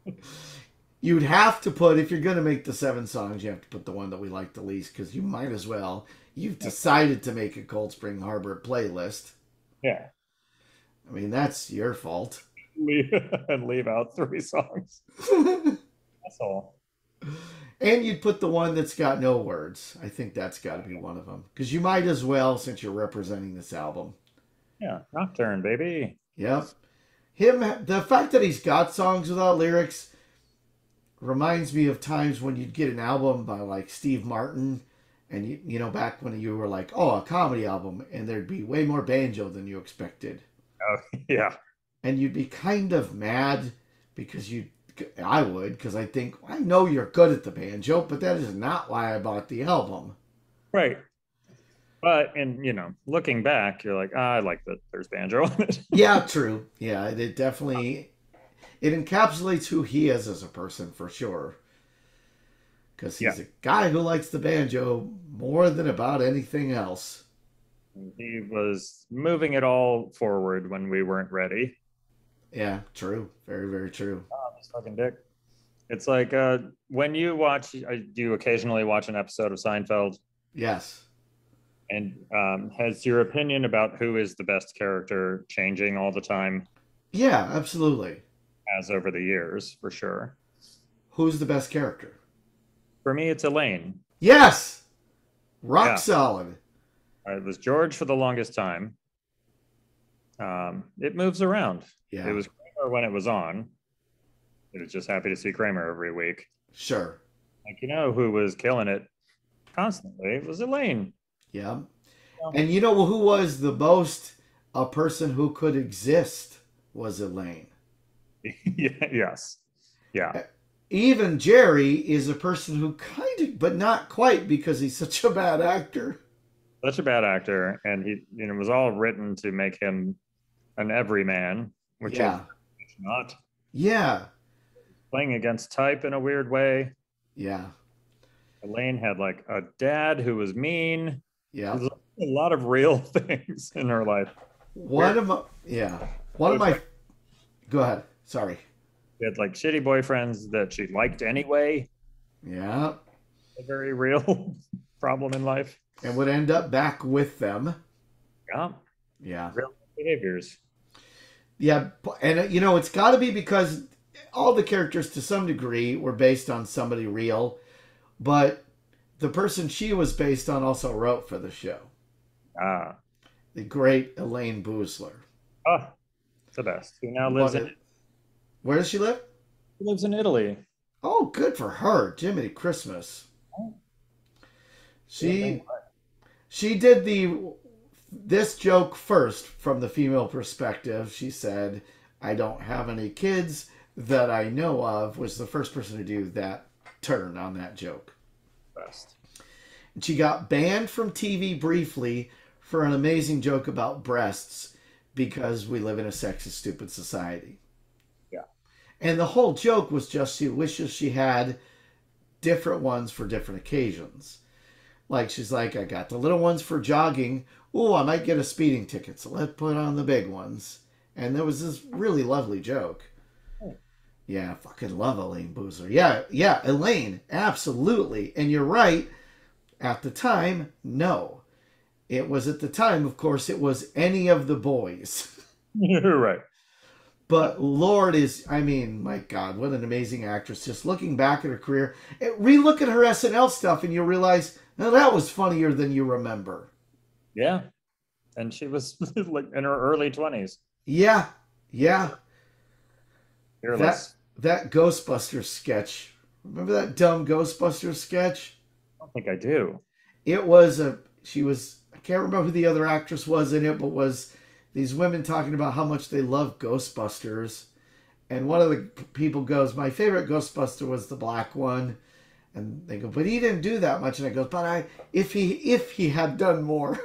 You'd have to put, if you're going to make the seven songs, you have to put the one that we like the least because you might as well. You've decided to make a Cold Spring Harbor playlist. Yeah, I mean, that's your fault. leave and leave out three songs. That's all. And you'd put the one that's got no words. I think that's got to be one of them. Because you might as well, since you're representing this album. Yeah, Nocturne, baby. Yep. Him, the fact that he's got songs without lyrics reminds me of times when you'd get an album by like Steve Martin. And you, you know, back when you were like, oh, a comedy album, and there'd be way more banjo than you expected. Oh, yeah. and you'd be kind of mad because you I would because I think I know you're good at the banjo, but that is not why I bought the album. Right. But and you know, looking back, you're like, ah, I like that there's banjo on it. Yeah, true. Yeah, it, it definitely it encapsulates who he is as a person for sure. Because he's Yeah. a guy who likes the banjo more than about anything else. he was moving it all forward when we weren't ready. Yeah, true. Very, very true. Oh, fucking dick. It's like uh, when you watch, uh, do you occasionally watch an episode of Seinfeld? Yes. And um, has your opinion about who is the best character changing all the time, Yeah, absolutely. as over the years, for sure? Who's the best character? For me, it's Elaine. Yes. Rock Yeah. solid. Uh, It was George for the longest time. Um, it moves around. Yeah. It was when it was on. Was just happy to see Kramer every week. Sure. Like you know who was killing it constantly It was Elaine. Yeah. Yeah. And you know who was the most a person who could exist was Elaine. yeah, yes. Yeah. Even Jerry is a person who kind of, but not quite because he's such a bad actor. Such a bad actor. And he you know it was all written to make him an everyman, which yeah. is not Yeah. Playing against type in a weird way. Yeah. Elaine had like a dad who was mean. Yeah. There's a lot of real things in her life. One of my, yeah. One of my, go ahead. Sorry. She had like shitty boyfriends that she liked anyway. Yeah. A very real problem in life. And would end up back with them. Yeah. Yeah. Real behaviors. Yeah, and you know it's got to be because all the characters to some degree were based on somebody real, but the person she was based on also wrote for the show. Ah. The great Elayne Boosler. Ah. The best. Who now lives in Where does she live? who lives in Italy. Oh, good for her, Jiminy Christmas. She she did the this joke first from the female perspective. She said, "I don't have any kids that I know of." Was the first person to do that turn on that joke. Best. And she got banned from TV briefly for an amazing joke about breasts because we live in a sexist, stupid society. Yeah. And the whole joke was just she wishes she had different ones for different occasions. Like she's like, I got the little ones for jogging. Ooh, I might get a speeding ticket, so let's put on the big ones. And there was this really lovely joke. Yeah, fucking love Elayne Boosler. Yeah, yeah, Elaine, absolutely. And you're right. At the time, no. It was at the time, of course, it was any of the boys. You're right. But Lord is, I mean, my God, what an amazing actress. Just looking back at her career, eh, re look at her SNL stuff and you realize, now that was funnier than you remember. Yeah. And she was like in her early 20s. Yeah, yeah. Fearless. That, that Ghostbuster sketch. Remember that dumb Ghostbuster sketch? I don't think I do. It was a, she was, I can't remember who the other actress was in it, but was these women talking about how much they love Ghostbusters. And one of the people goes, My favorite Ghostbuster was the black one. And they go, But he didn't do that much. And I goes, But I if he if he had done more.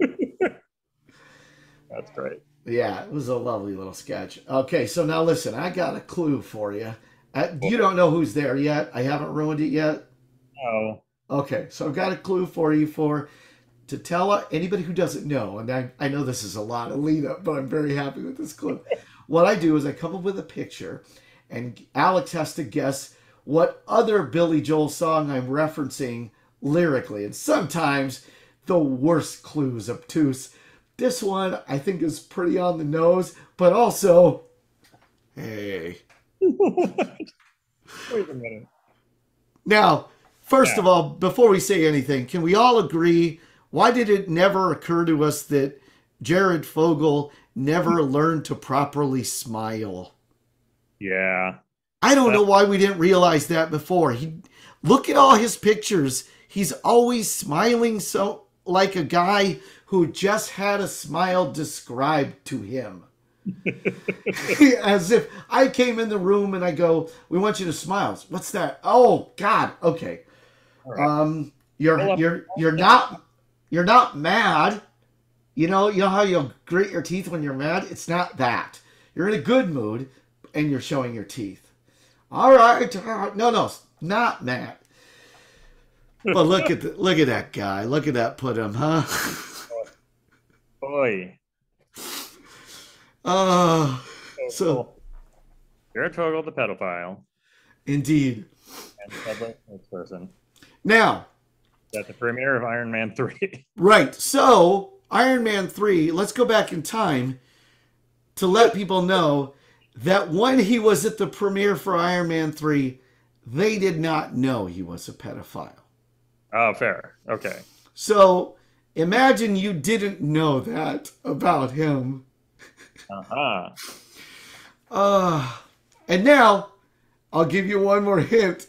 That's great. Yeah, it was a lovely little sketch. Okay, so now listen, I got a clue for you. Uh, you don't know who's there yet. I haven't ruined it yet. Oh. Okay, so I've got a clue for you for to tell anybody who doesn't know, and I, I know this is a lot of lead up, but I'm very happy with this clue. what I do is I come up with a picture, and Alex has to guess what other Billy Joel song I'm referencing lyrically. And sometimes the worst clues obtuse. This one I think is pretty on the nose, but also, hey. Wait a minute. Now, first Yeah. of all, before we say anything, can we all agree why did it never occur to us that Jared Fogle never learned to properly smile? Yeah. I don't know why we didn't realize that before. He look at all his pictures. He's always smiling so like a guy who just had a smile described to him. As if I came in the room and I go, "We want you to smile." What's that? Oh God. Okay. Right. Um, you're Well, you're you're not you're not mad. You know you know how you'll grit your teeth when you're mad. It's not that. You're in a good mood, and you're showing your teeth. All right. all right. No, no, not that. But look at the, look at that guy. Look at that put him, huh? Boy. Oh, So- Jared Fogle, the pedophile, indeed. and person. Now, At the premiere of Iron Man 3. Right. So, Iron Man 3, let's go back in time to let people know that when he was at the premiere for Iron Man 3, they did not know he was a pedophile. Oh, fair. Okay. So, imagine you didn't know that about him. Uh-huh. Uh, and now, I'll give you one more hint.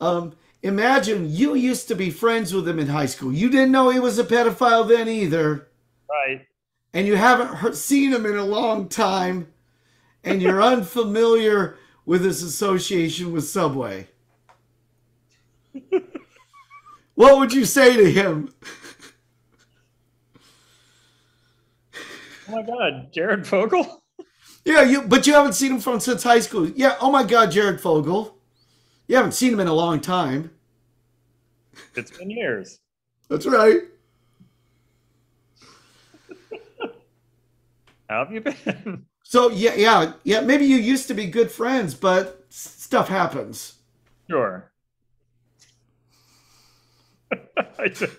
Um, imagine you used to be friends with him in high school. You didn't know he was a pedophile then either. Right. and you haven't heard, seen him in a long time, and you're unfamiliar with his association with Subway. what would you say to him? Oh my God, Jared Fogle? Yeah, you but you haven't seen him from since high school. Yeah, oh my God, Jared Fogle. You haven't seen him in a long time. It's been years. That's right. How have you been? So yeah, yeah, yeah. Maybe you used to be good friends, but stuff happens. Sure. I, just,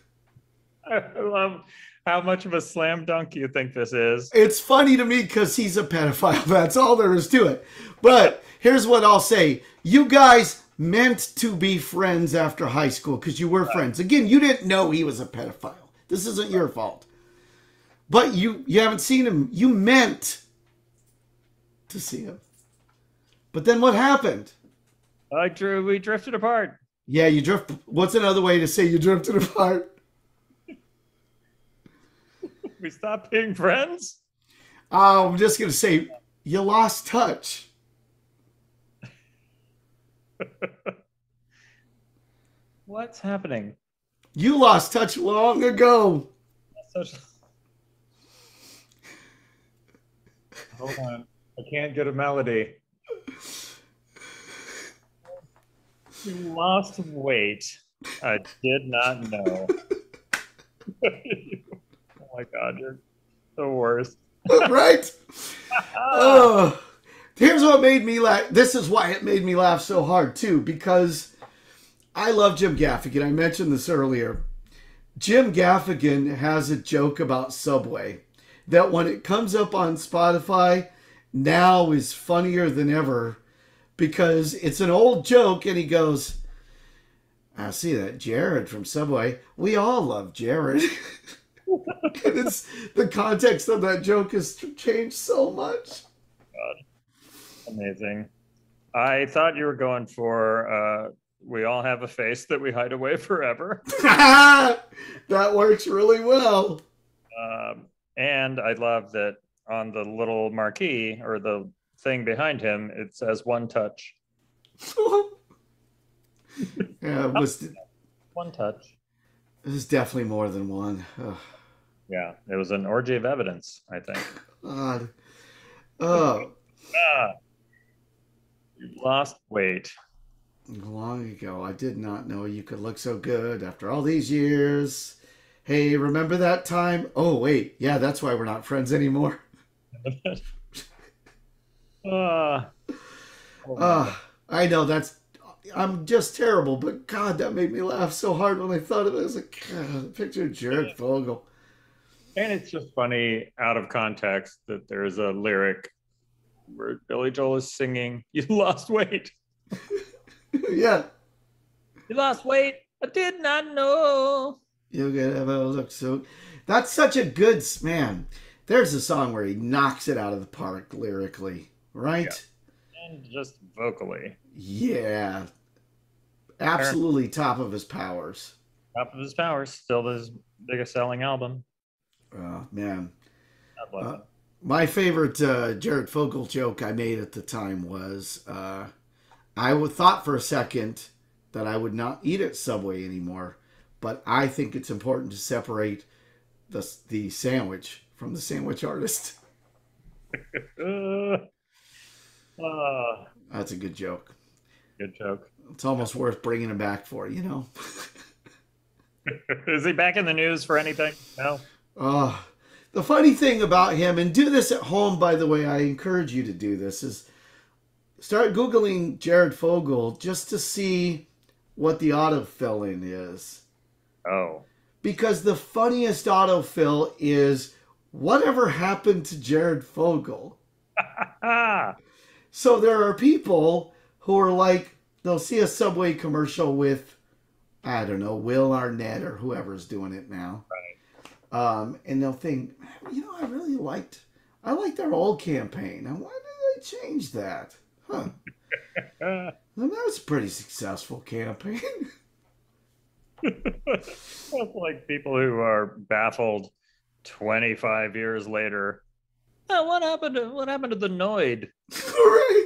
I love how much of a slam dunk you think this is. It's funny to me because he's a pedophile. That's all there is to it. But here's what I'll say: you guys meant to be friends after high school because you were friends. Again, you didn't know he was a pedophile. This isn't your fault. But you you haven't seen him. You meant to see him. But then what happened? I drew. We drifted apart. Yeah, you drift. What's another way to say you drifted apart? We stopped being friends. Oh, I'm just gonna say you lost touch. What's happening? You lost touch long ago. Hold on. I can't get a melody. You lost weight. I did not know. oh my god, you're the worst. right? Oh, here's what made me laugh. This is why it made me laugh so hard too, because I love Jim Gaffigan. I mentioned this earlier. Jim Gaffigan has a joke about Subway that when it comes up on Spotify now is funnier than ever because it's an old joke and he goes, I see that Jared from Subway. We all love Jared. and it's the context of that joke has changed so much. God. Amazing. I thought you were going for uh, we all have a face that we hide away forever. that works really well. Um, and I love that on the little marquee or the thing behind him, it says one touch. yeah, it was One touch. it was definitely more than one. Ugh, Yeah, it was an orgy of evidence, I think. God. Oh, Ah, you lost weight. long ago, I did not know you could look so good after all these years. Hey, remember that time? Oh, wait. Yeah, that's why we're not friends anymore. Ah. Oh Ah, I know that's. I'm just terrible, but God, that made me laugh so hard when I thought of it. I was like, God, picture Jared Fogle. And it's just funny out of context that there's a lyric where Billy Joel is singing, You lost weight. yeah, You lost weight. I did not know. you get have a look so. That's such a good man. There's a song where he knocks it out of the park lyrically, right? And just vocally. Yeah, absolutely top of his powers. Top of his powers. Still his biggest selling album. Oh man, Uh, my favorite uh, Jared Fogle joke I made at the time was uh, I would thought for a second that I would not eat at Subway anymore, but I think it's important to separate the the sandwich from the sandwich artist. Uh, That's a good joke. good joke. It's almost worth bringing him back for, you know. Is he back in the news for anything? No. Oh, the funny thing about him, and do this at home, by the way, I encourage you to do this, is start Googling Jared Fogle just to see what the autofill in is. Oh. Because the funniest autofill is whatever happened to Jared Fogle. So there are people who are like, they'll see a Subway commercial with, I don't know, Will Arnett or whoever's doing it now. Right. Um, and they'll think, you know, I really liked, I liked their old campaign. And why did they change that? Huh. Well, that was a pretty successful campaign. Like people who are baffled 25 years later. Oh, what happened to what happened to the Noid? right?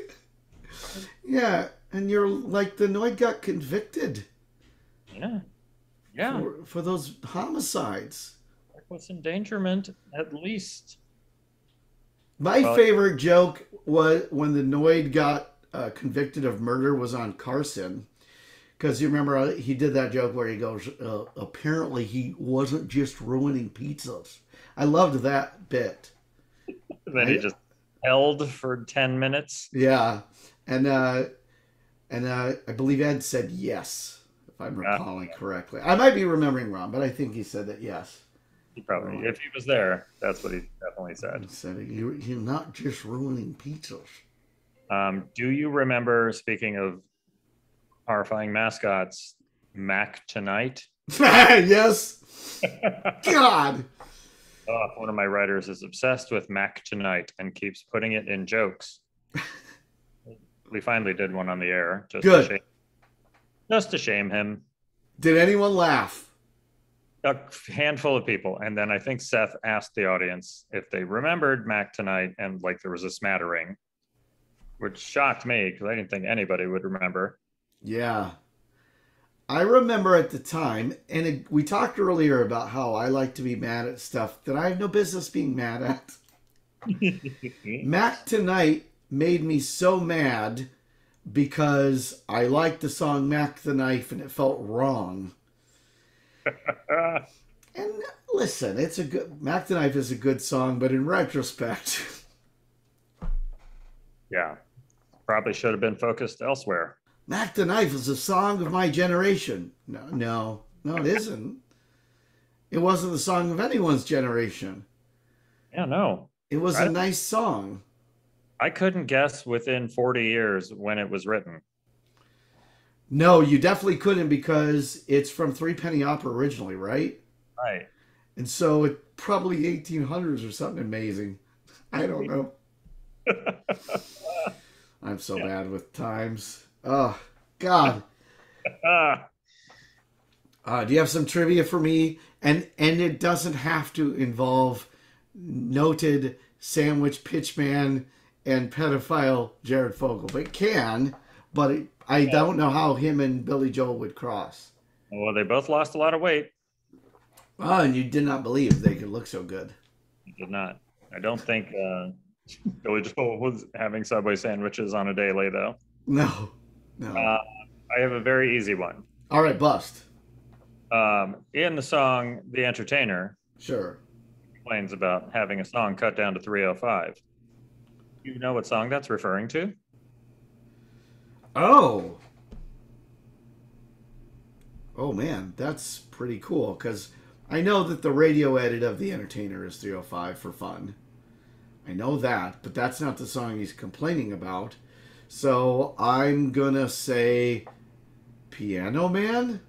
Yeah. And you're like, the Noid got convicted Yeah. Yeah. for, for those homicides. Reckless endangerment, at least. My Well- favorite joke was when the Noid got uh, convicted of murder was on Carson. Because you remember uh, he did that joke where he goes, uh, apparently he wasn't just ruining pizzas. I loved that bit. And then he just held for 10 minutes. Yeah. And uh, and uh, I believe Ed said yes, if I'm Yeah. recalling correctly. I might be remembering wrong, but I think he said that yes. He probably, if he was there, that's what he definitely He said. said, "You- you're not just ruining pizzas. Um, do you remember, speaking of horrifying mascots, Mac Tonight? yes. God. Oh, one of my writers is obsessed with Mac Tonight and keeps putting it in jokes. we finally did one on the air, just Good. to shame, just to shame him. Did anyone laugh? A handful of people, and then I think Seth asked the audience if they remembered Mac Tonight, and like there was a smattering, which shocked me because I didn't think anybody would remember. Yeah. I remember at the time, and it, we talked earlier about how I like to be mad at stuff that I have no business being mad at. Mac Tonight made me so mad because I liked the song Mack the Knife and it felt wrong. and listen, it's a good Mack the Knife is a good song, but in retrospect, yeah, probably should have been focused elsewhere. Mack the Knife is a song of my generation. No, no, no, it isn't. It wasn't the song of anyone's generation. Yeah, no. It was a nice song. I couldn't guess within 40 years when it was written. No, you definitely couldn't because it's from Threepenny Opera originally, right? Right. And so it probably 1800s or something amazing. I don't know. I'm so yeah. bad with times. Oh, God. uh, do you have some trivia for me? And and it doesn't have to involve noted sandwich pitchman and pedophile Jared Fogle. But it can, but it, I yeah. don't know how him and Billy Joel would cross. Well, they both lost a lot of weight. Oh, and you did not believe they could look so good. I did not. I don't think uh, Billy Joel was having Subway sandwiches on a daily, though. No, no. Uh, I have a very easy one. All right, bust. Um, in the song "The Entertainer," sure, complains about having a song cut down to 305. You know what song that's referring to? Oh. Oh man, that's pretty cool because I know that the radio edit of The Entertainer is 305 for fun. I know that, but that's not the song he's complaining about. So I'm gonna say Piano Man?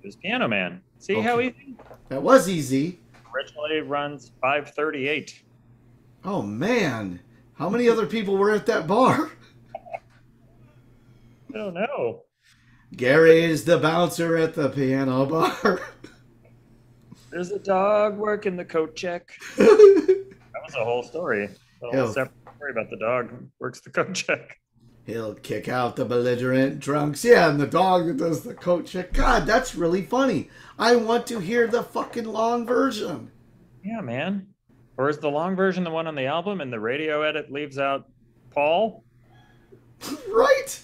It was Piano Man. See okay. how easy? That was easy. Originally runs 538. Oh man. How many other people were at that bar? I don't know. Gary is the bouncer at the piano bar. There's a dog working the coat check. that was a whole story. A whole separate story about the dog works the coat check. He'll kick out the belligerent drunks. Yeah, and the dog that does the coat check. God, that's really funny. I want to hear the fucking long version. Yeah, man. Or is the long version the one on the album and the radio edit leaves out Paul? right.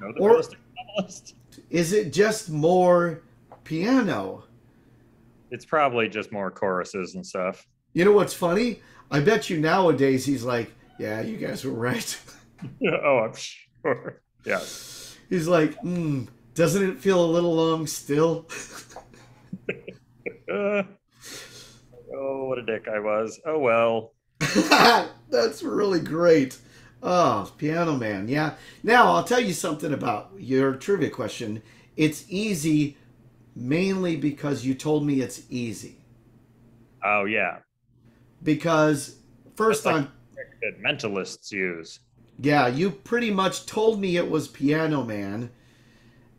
No, or is it just more piano? It's probably just more choruses and stuff. You know what's funny? I bet you nowadays he's like, yeah, you guys were right. oh, I'm sure. Yeah. He's like, hmm, doesn't it feel a little long still? Oh, what a dick I was. Oh well. That's really great. Oh, Piano Man. Yeah. Now, I'll tell you something about your trivia question. It's easy mainly because you told me it's easy. Oh, yeah. Because first like time. That mentalists use. Yeah, you pretty much told me it was Piano Man.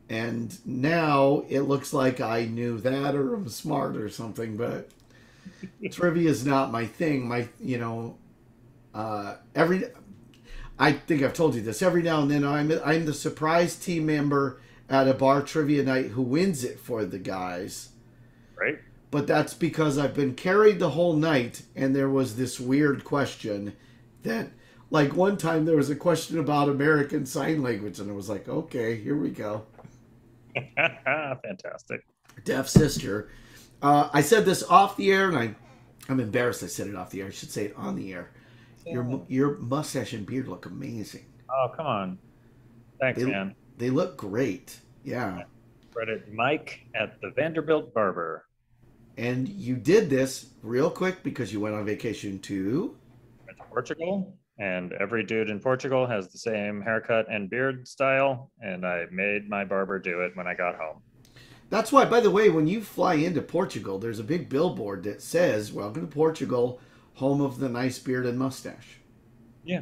And now it looks like I knew that or I'm smart or something, but trivia is not my thing. My, you know, uh, every, I think I've told you this. Every now and then, I'm I'm the surprise team member at a bar trivia night who wins it for the guys. Right. But that's because I've been carried the whole night, and there was this weird question that, like, one time there was a question about American Sign Language, and I was like, okay, here we go. Fantastic. Deaf sister uh, I said this off the air, and I, I'm embarrassed I said it off the air. I should say it on the air. Your your mustache and beard look amazing. Oh come on, thanks, they, man. They look great. Yeah. Credit Mike at the Vanderbilt Barber. And you did this real quick because you went on vacation to. Went to Portugal, and every dude in Portugal has the same haircut and beard style, and I made my barber do it when I got home. That's why, by the way, when you fly into Portugal, there's a big billboard that says, Welcome to Portugal, home of the nice beard and mustache. Yeah.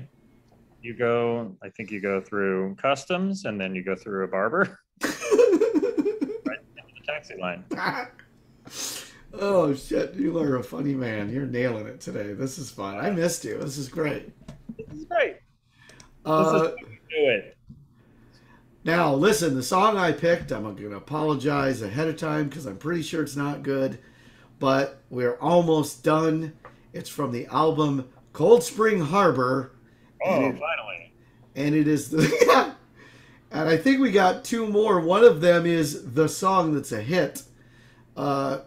You go, I think you go through customs and then you go through a barber. right into the taxi line. oh, shit. You are a funny man. You're nailing it today. This is fun. I missed you. This is great. This is great. Uh, this is do it. Now, listen, the song I picked, I'm going to apologize ahead of time because I'm pretty sure it's not good, but we're almost done. It's from the album Cold Spring Harbor. Oh, and it, finally. and it is the. and I think we got two more. One of them is the song that's a hit. Uh,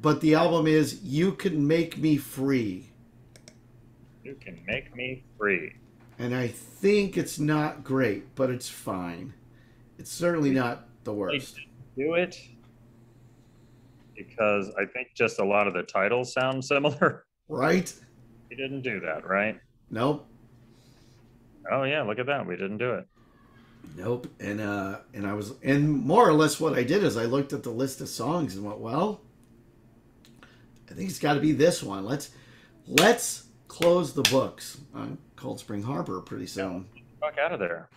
but the album is You Can Make Me Free. You can make me free. And I think it's not great, but it's fine. It's certainly not the worst. do it because I think just a lot of the titles sound similar. Right? You didn't do that, right? Nope. Oh yeah, look at that. We didn't do it. Nope. And uh and I was and more or less what I did is I looked at the list of songs and went, well, I think it's got to be this one. Let's let's close the books on Cold Spring Harbor pretty soon. Fuck out of there.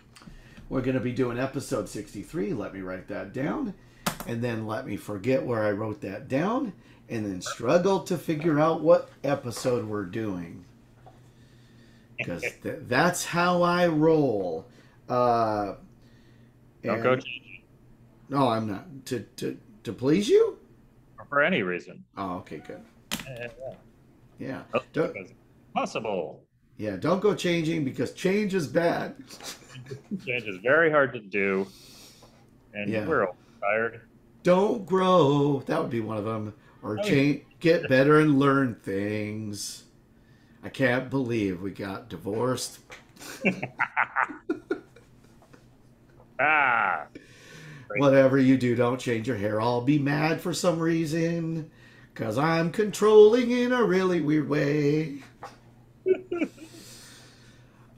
We're going to be doing episode 63. Let me write that down. And then let me forget where I wrote that down. And then struggle to figure out what episode we're doing. Because th- that's how I roll. Uh, Don't go change No, I'm not. To, to, to please you? for any reason. Oh, okay, good. Yeah, yeah. Yeah. Oh, Don't, because it's possible. yeah, don't go changing because change is bad. Change is very hard to do, and Yeah. we're all tired. Don't grow. That would be one of them. Or Oh, change, get better and learn things. I can't believe we got divorced. Ah, Right. Whatever you do, don't change your hair. I'll be mad for some reason. Because I'm controlling in a really weird way.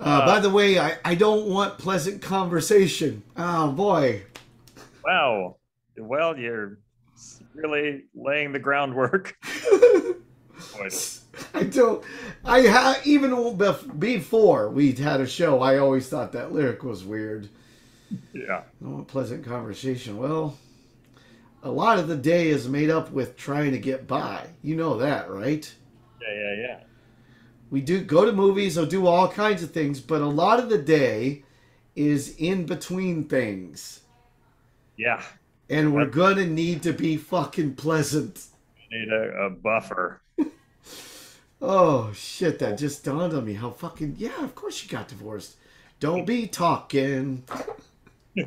Uh, by the way, I, I don't want pleasant conversation. Oh, boy. wow. Well, you're really laying the groundwork. I don't. I ha, even bef- before we had a show, I always thought that lyric was weird. yeah. Oh, pleasant conversation. Well, a lot of the day is made up with trying to get by. You know that, right? Yeah, yeah, yeah. We do go to movies or do all kinds of things, but a lot of the day is in between things. Yeah. And we're gonna need to be fucking pleasant. Need a, a buffer. Oh shit, that oh. just dawned on me how fucking yeah, of course you got divorced. Don't be talking.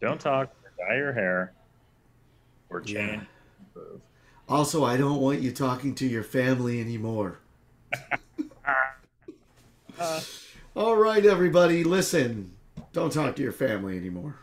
Don't talk, dye your hair, or Yeah. Also, I don't want you talking to your family anymore. Uh, All right, everybody, listen. Don't talk to your family anymore.